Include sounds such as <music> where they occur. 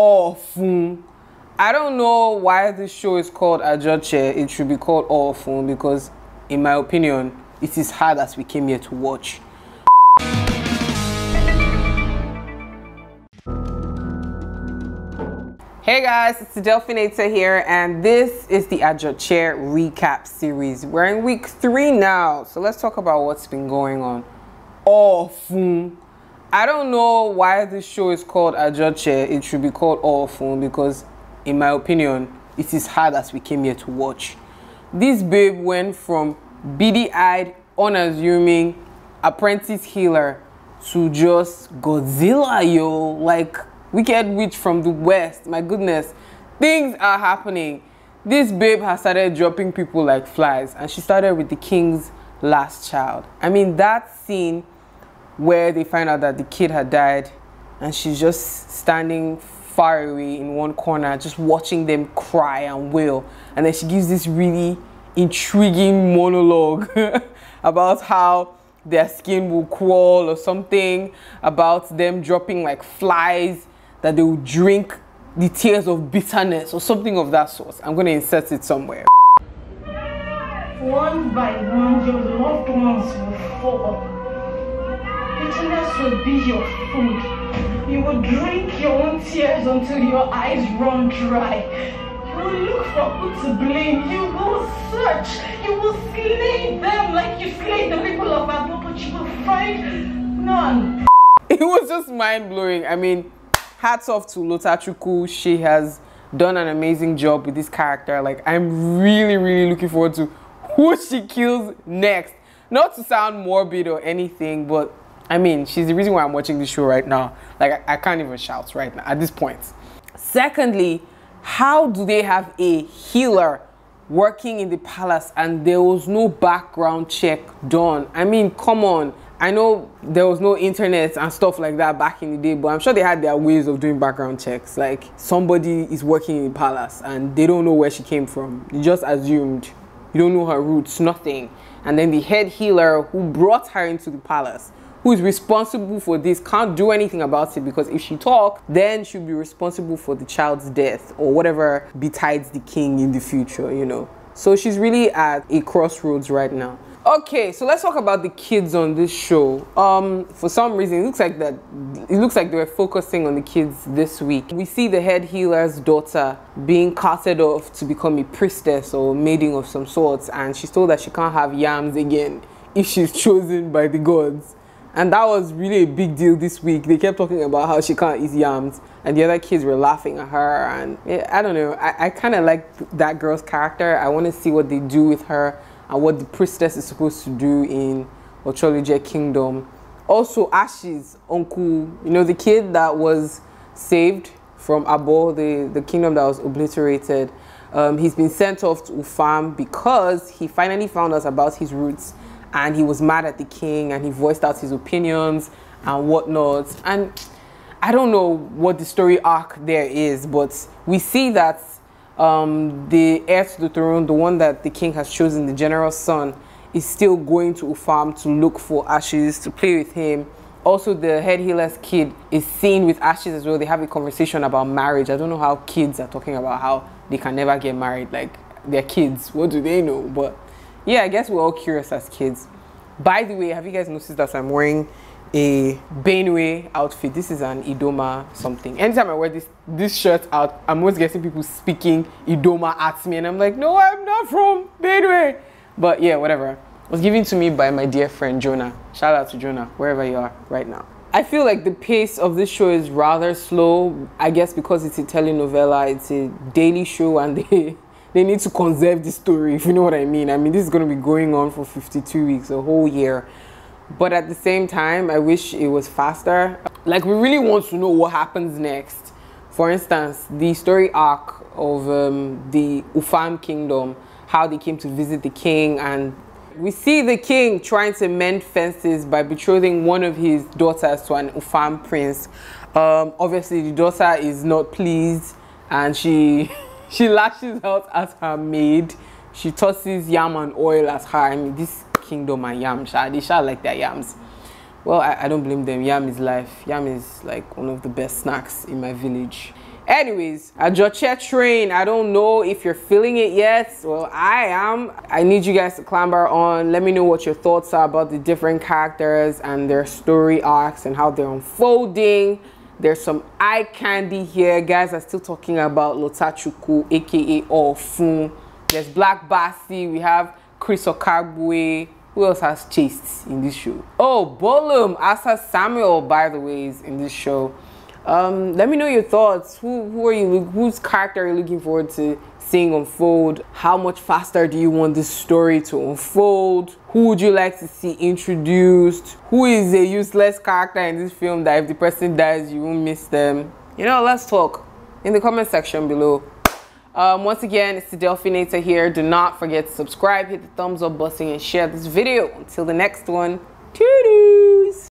Ofun. I don't know why this show is called Ajoche. It should be called Ofun because, in my opinion, it is hard as we came here to watch. Hey guys, it's Delphinator here, and this is the Ajoche recap series. We're in week three now, so let's talk about what's been going on. Ofun. I don't know why this show is called Ajoche. It should be called Ofun because, in my opinion, it is hard as we came here to watch. This babe went from beady-eyed, unassuming apprentice healer to just Godzilla, yo. Like Wicked Witch from the West. My goodness. Things are happening. This babe has started dropping people like flies, and she started with the king's last child. I mean, that scene where they find out that the kid had died, and she's just standing far away in one corner, just watching them cry and wail. And then she gives this really intriguing monologue <laughs> about how their skin will crawl or something, about them dropping like flies that they will drink the tears of bitterness or something of that sort. I'm going to insert it somewhere. One by one, your loved ones will fall. Bitterness will be your food. You will drink your own tears until your eyes run dry. You will look for who to blame. You will search. You will slay them like you slayed the people of Abo, but you will find none. <laughs> It was just mind blowing. I mean, hats off to Lota Chukwu. She has done an amazing job with this character. Like, I'm really, really looking forward to who she kills next. Not to sound morbid or anything, but I mean, she's the reason why I'm watching this show right now. Like, I, I can't even shout right now at this point. Secondly, how do they have a healer working in the palace and there was no background check done? I mean, come on. I know there was no internet and stuff like that back in the day, but I'm sure they had their ways of doing background checks. Like somebody is working in the palace and they don't know where she came from. You just assumed. You don't know her roots, nothing. And then the head healer who brought her into the palace, who is responsible for this, can't do anything about it because if she talk, then she'll be responsible for the child's death or whatever betides the king in the future, you know. So she's really at a crossroads right now. Okay, so let's talk about the kids on this show. Um, for some reason, it looks like that. It looks like they were focusing on the kids this week. We see the head healer's daughter being carted off to become a priestess or maiden of some sorts, and she's told that she can't have yams again if she's <laughs> chosen by the gods. And that was really a big deal this week. They kept talking about how she can't eat yams, and the other kids were laughing at her. And I don't know. I, I kind of like that girl's character. I want to see what they do with her and what the priestess is supposed to do in Ocholoje Kingdom. Also, Ashes, uncle, you know, the kid that was saved from Abo, the, the kingdom that was obliterated. Um, he's been sent off to Ufam because he finally found out about his roots and he was mad at the king and he voiced out his opinions and whatnot. And I don't know what the story arc there is, but we see that um, the heir to the throne, the one that the king has chosen, the general's son, is still going to Ufam to look for Ashes, to play with him. Also, the head healer's kid is seen with Ashes as well. They have a conversation about marriage. I don't know how kids are talking about how they can never get married. Like, they're kids. What do they know? But yeah, I guess we're all curious as kids. By the way, have you guys noticed that I'm wearing a Benue outfit. This is an Idoma something. Anytime I wear this this shirt out, I'm always getting people speaking Idoma at me, and I'm like, no, I'm not from Benue. But yeah, whatever. It was given to me by my dear friend Jonah. Shout out to Jonah, wherever you are right now. I feel like the pace of this show is rather slow. I guess because it's a telenovela, it's a daily show, and <laughs> they they need to conserve the story, if you know what I mean. I mean, this is going to be going on for 52 weeks, a whole year. But at the same time, I wish it was faster. Like, we really want to know what happens next. For instance, the story arc of um, the Ufam kingdom, how they came to visit the king, and we see the king trying to mend fences by betrothing one of his daughters to an Ufam prince. Um, obviously, the daughter is not pleased, and she <laughs> she lashes out at her maid. She tosses yam and oil at her. I mean, this kingdom and yam. Sha. They shall like their yams. Well, I, I don't blame them. Yam is life. Yam is like one of the best snacks in my village. Anyways, Ajoche train. I don't know if you're feeling it yet. Well, I am. I need you guys to clamber on. Let me know what your thoughts are about the different characters and their story arcs and how they're unfolding. There's some eye candy here. Guys are still talking about Lota Chukwu, aka Ofun. There's Black Bassi. We have Chris Okagbue. Who else has chased in this show? Oh, Bolum, Asa Samuel, by the way, is in this show. Um, let me know your thoughts. Who, who are you? Whose character are you looking forward to seeing unfold? How much faster do you want this story to unfold? Who would you like to see introduced? Who is a useless character in this film that if the person dies, you won't miss them? You know, let's talk in the comment section below. Um, once again, it's the Delphinator here. Do not forget to subscribe, hit the thumbs up button, and share this video. Until the next one, toodoo!